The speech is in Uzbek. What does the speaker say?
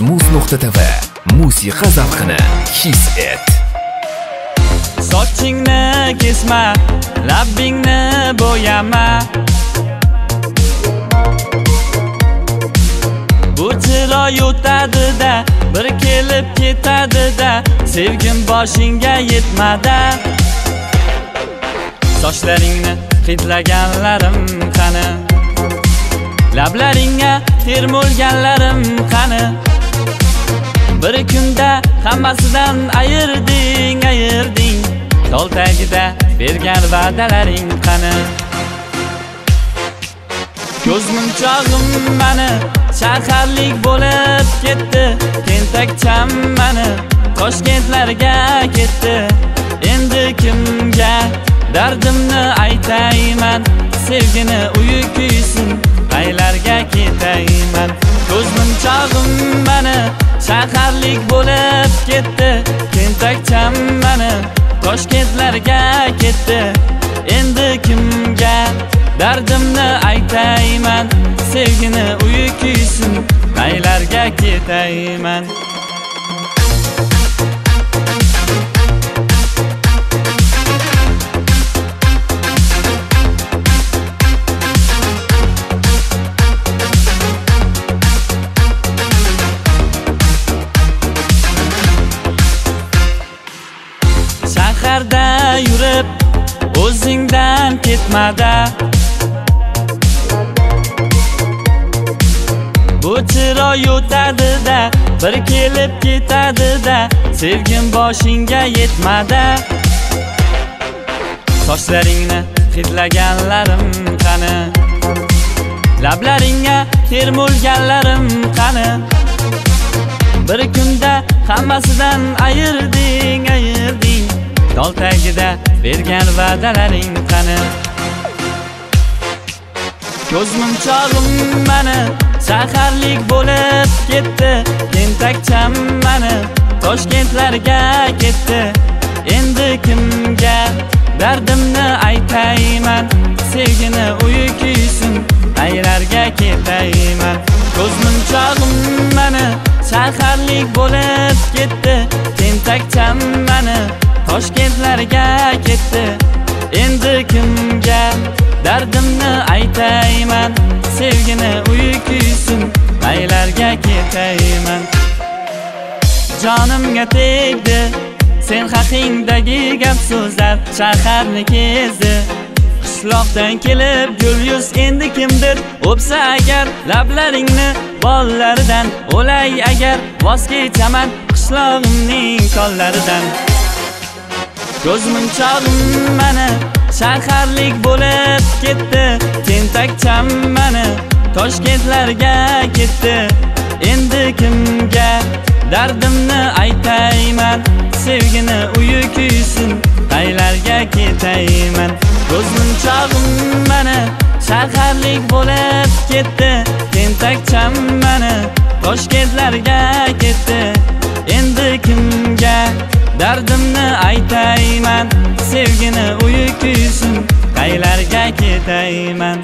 nuqta.tv musiqa zavqini his et sochingni kesma labbingni bo'yama bu chiroy o'tadida bir kelib ketadida sevgim boshingga yetmada sochlaringni hidlaganlarim qani lablaringga termulganlarim qani bir kunda hammasidan ayirding ayirding. Tol tagida bergan va'dalaring qani? Ko'z munchog'im mani shaharlik bo'lib ketdi. Tentakcham mani toshkentlarga ketdi. Endi kimga dardimni aytayman? Sevgini uyi kuysin qaylarga ketayman chog'im mana shaharlik bo'lib ketdi. Tentakcham mana toshkentlarga ketdi. Endi kimga dardimni aytayman? Sevgini uyi kuysin qaylarga ketayman. Ko'chalarda yurib o'zingdan ketmada. Bu chiroy o'tadida bir kelib ketadida sevgim boshingga yetmada. Sochlaringni hidlaganlarim qani? Lablaringga termulganlarim qani? Bir kunda hammasidan ayirdi tol tagida bergan va'dalaring qani ko'z munchog'im mani saharlik bo'lib ketdi tentakcham mani toshkentlarga ketdi. Endi kimga dardimni aytayman sevgini uyi kuysin qaylarga ketayman. Ko'z munchog'im mani saharlik bo'lib ketdi tentakcham mani toshkentlarga ketdi. Endi kimga dardimni aytayman? Sevgini uy kuysin qaylarga ketayman. Jonimga tegdi sen haqingdagi gap so'zlar shaharni kezdi. Qishloqdan kelib gul yuz endi kimdir o'psa agar lablaringni bollaridan o'lay agar voz kechaman qishlog'imning kollaridan. Ko'z munchog'im mani shaharlik bo'lib ketdi tentakcham mana toshkentlarga ketdi endi kimga dardimni aytayman? Sevgini uyi kuysin qaylarga ketayman. Ko'z munchog'im mani shaharlik bo'lib ketdi tentakcham mana toshkentlarga ketdi endi kimga dardimni aytayman sevgini uyi kuysin qaylarga ketayman.